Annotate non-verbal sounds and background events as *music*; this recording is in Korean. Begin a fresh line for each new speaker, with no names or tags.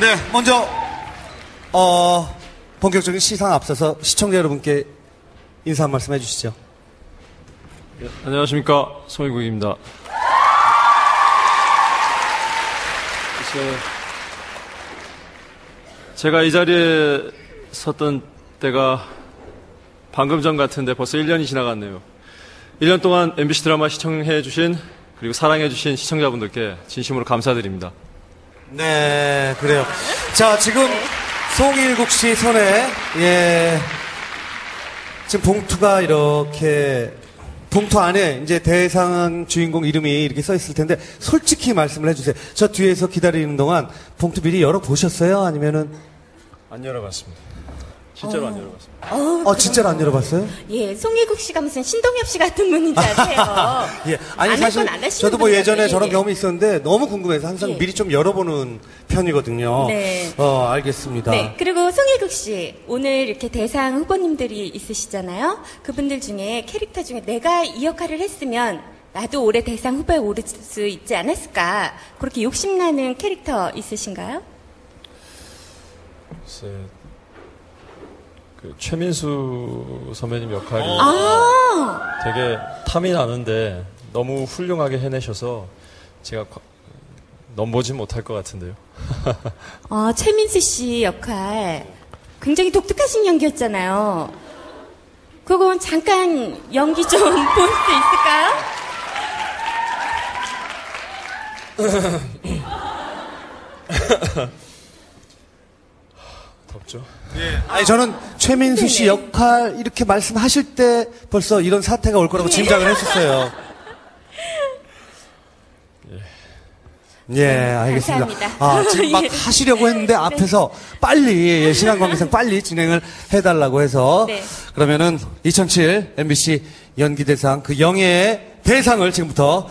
네, 먼저 어, 본격적인 시상 앞서서 시청자 여러분께 인사 한 말씀 해주시죠.
네, 안녕하십니까 송일국입니다. 제가 이 자리에 섰던 때가 방금 전 같은데 벌써 1년이 지나갔네요. 1년 동안 MBC 드라마 시청해 주신 그리고 사랑해 주신 시청자분들께 진심으로 감사드립니다.
네, 그래요. 자, 지금 송일국 씨 손에, 예, 지금 봉투가 이렇게, 봉투 안에 이제 대상 주인공 이름이 이렇게 써 있을 텐데, 솔직히 말씀을 해주세요. 저 뒤에서 기다리는 동안 봉투 미리 열어보셨어요? 아니면은,
안 열어봤습니다. 실제로 안 열어봤습니다.
어, 진짜로 안 열어봤어요?
예, 송혜국 씨가 무슨 신동엽 씨 같은 분인 줄 아세요. *laughs*
예. 아니,
안
사실, 저도 뭐 예전에
예,
저런
예.
경험이 있었는데, 너무 궁금해서 항상
예.
미리 좀 열어보는 편이거든요.
네.
어, 알겠습니다.
네, 그리고 송혜국 씨, 오늘 이렇게 대상 후보님들이 있으시잖아요. 그분들 중에 캐릭터 중에 내가 이 역할을 했으면 나도 올해 대상 후보에 오를 수 있지 않았을까. 그렇게 욕심나는 캐릭터 있으신가요?
글쎄, 그 최민수 선배님 역할이
아,
되게 탐이 나는데 너무 훌륭하게 해내셔서 제가 과- 넘보지 못할 것 같은데요.
아, 최민수 씨 역할. 굉장히 독특하신 연기였잖아요. 그건 잠깐 연기 좀 *laughs* 볼 수 있을까요? *laughs*
덥죠?
아니 저는 최민수 씨
네네.
역할 이렇게 말씀하실 때 벌써 이런 사태가 올 거라고 짐작을 했었어요. 예, 알겠습니다.
감사합니다.
아, 지금 막 *laughs*
예.
하시려고 했는데 앞에서 빨리 예, 시간 관계상 빨리 진행을 해달라고 해서
네.
그러면은 2007 MBC 연기대상 그 영예의 대상을 지금부터